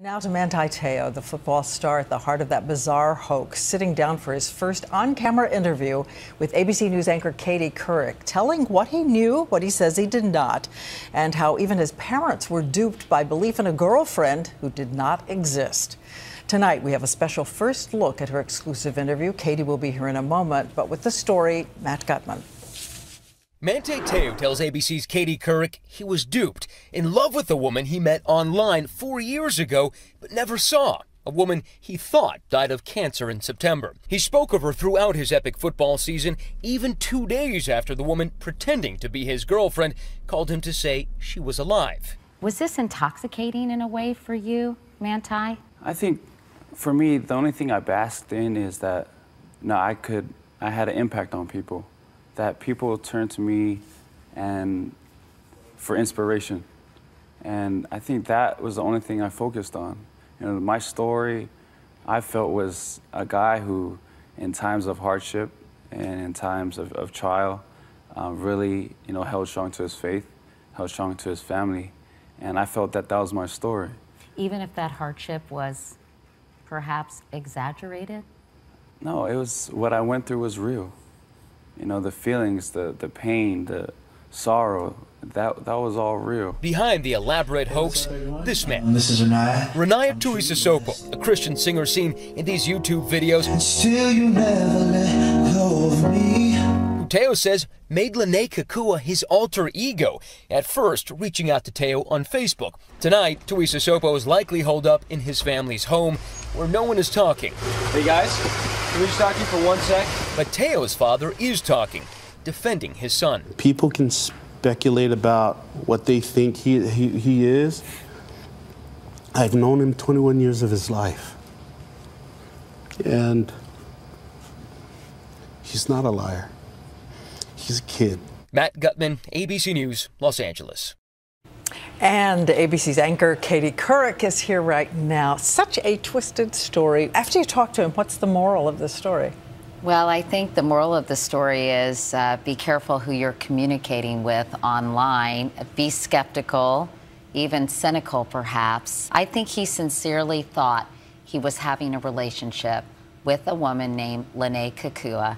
Now to Manti Te'o, the football star at the heart of that bizarre hoax, sitting down for his first on-camera interview with ABC News anchor Katie Couric, telling what he knew, what he says he did not, and how even his parents were duped by belief in a girlfriend who did not exist. Tonight, we have a special first look at her exclusive interview. Katie will be here in a moment, but with the story, Matt Gutman. Manti Te'o tells ABC's Katie Couric he was duped, in love with a woman he met online four years ago but never saw. A woman he thought died of cancer in September. He spoke of her throughout his epic football season, even two days after the woman pretending to be his girlfriend called him to say she was alive. Was this intoxicating in a way for you, Manti? I think for me, the only thing I basked in is that no, I could, I had an impact on people that people turn to me and for inspiration. And I think that was the only thing I focused on. You know, my story, I felt was a guy who, in times of hardship and in times of, of trial, uh, really, you know, held strong to his faith, held strong to his family. And I felt that that was my story. Even if that hardship was perhaps exaggerated? No, it was what I went through was real you know, the feelings, the, the pain, the sorrow, that, that was all real. Behind the elaborate hoax, this man. This is Ronaiah. Ronaiah Tuiasosopo, a Christian singer seen in these YouTube videos. And still you never let go of me. Te'o says made Lennay Kekua his alter ego, at first reaching out to Te'o on Facebook. Tonight, Tuiasosopo is likely holed up in his family's home, where no one is talking. Hey guys, can we just talk to you for one sec? But Te'o's father is talking, defending his son. People can speculate about what they think he, he, he is. I've known him 21 years of his life. And he's not a liar. He's a kid. Matt Gutman, ABC News, Los Angeles. And ABC's anchor Katie Couric is here right now. Such a twisted story. After you talk to him, what's the moral of the story? Well, I think the moral of the story is uh, be careful who you're communicating with online. Be skeptical, even cynical perhaps. I think he sincerely thought he was having a relationship with a woman named Lennay Kekua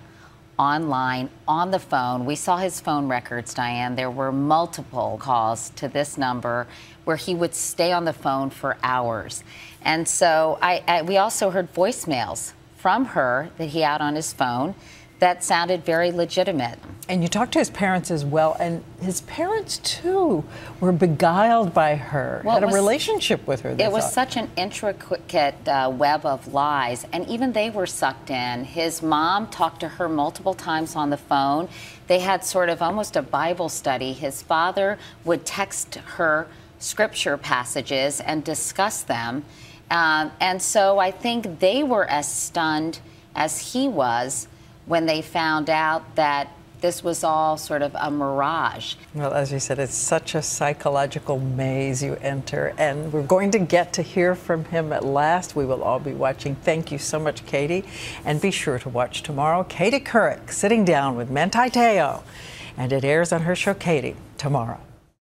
online, on the phone. We saw his phone records, Diane. There were multiple calls to this number where he would stay on the phone for hours. And so I, I, we also heard voicemails from her that he had on his phone that sounded very legitimate. And you talked to his parents as well, and his parents too were beguiled by her, well, had a relationship with her. It was such an intricate uh, web of lies, and even they were sucked in. His mom talked to her multiple times on the phone. They had sort of almost a Bible study. His father would text her scripture passages and discuss them. Um, and so I think they were as stunned as he was when they found out that this was all sort of a mirage. Well, as you said, it's such a psychological maze you enter, and we're going to get to hear from him at last. We will all be watching. Thank you so much, Katie. And be sure to watch tomorrow Katie Couric sitting down with Manti Te'o. And it airs on her show, Katie, tomorrow.